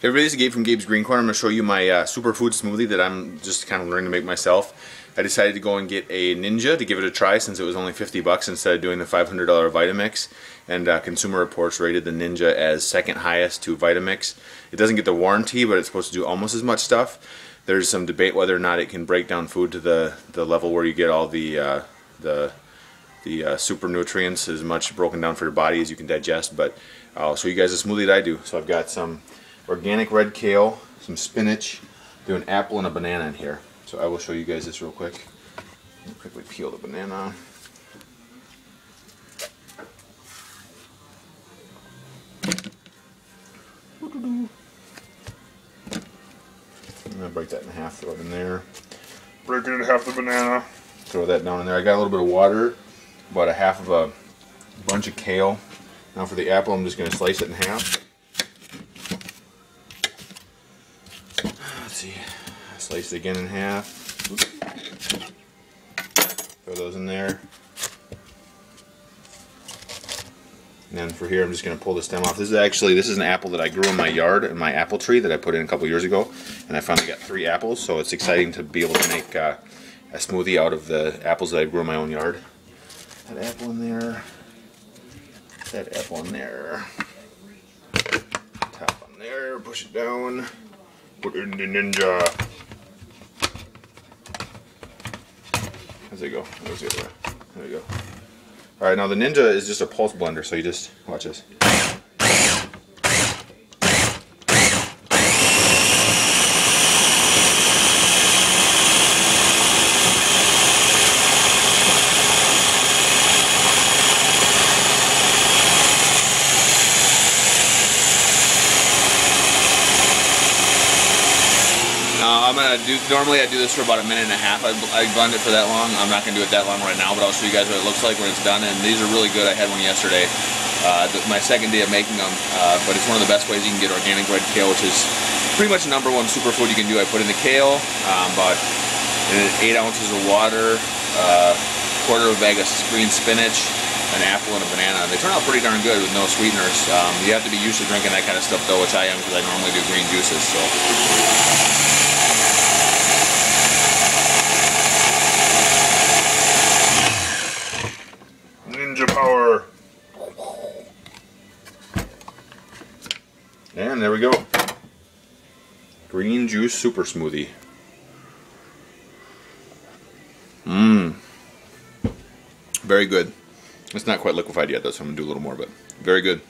Everybody, this is Gabe from Gabe's Green Corner. I'm going to show you my uh, superfood smoothie that I'm just kind of learning to make myself. I decided to go and get a Ninja to give it a try since it was only 50 bucks instead of doing the $500 Vitamix. And uh, Consumer Reports rated the Ninja as second highest to Vitamix. It doesn't get the warranty, but it's supposed to do almost as much stuff. There's some debate whether or not it can break down food to the, the level where you get all the uh, the the uh, super nutrients as much broken down for your body as you can digest. But I'll show you guys a smoothie that I do. So I've got some organic red kale, some spinach, do an apple and a banana in here. So I will show you guys this real quick. quickly peel the banana. I'm gonna break that in half, throw it in there. Break it in half the banana. Throw that down in there. I got a little bit of water, about a half of a bunch of kale. Now for the apple, I'm just gonna slice it in half. See. Slice it again in half. Throw those in there. And then for here, I'm just going to pull the stem off. This is actually, this is an apple that I grew in my yard, in my apple tree that I put in a couple years ago. And I finally got three apples, so it's exciting to be able to make uh, a smoothie out of the apples that I grew in my own yard. That apple in there. That apple in there. Top on there, push it down. Put in the ninja. How's it go? The other way. There we go. Alright, now the Ninja is just a pulse blender, so you just, watch this. I'm gonna do, normally I do this for about a minute and a half. I, I blend it for that long. I'm not gonna do it that long right now, but I'll show you guys what it looks like when it's done. And these are really good. I had one yesterday. Uh, my second day of making them, uh, but it's one of the best ways you can get organic red kale, which is pretty much the number one superfood you can do. I put in the kale, um, about eight ounces of water, uh, quarter of a bag of green spinach, an apple and a banana. They turn out pretty darn good with no sweeteners. Um, you have to be used to drinking that kind of stuff though, which I am because I normally do green juices. So. Ninja power. And there we go. Green juice super smoothie. Mmm. Very good. It's not quite liquefied yet though, so I'm going to do a little more, but very good.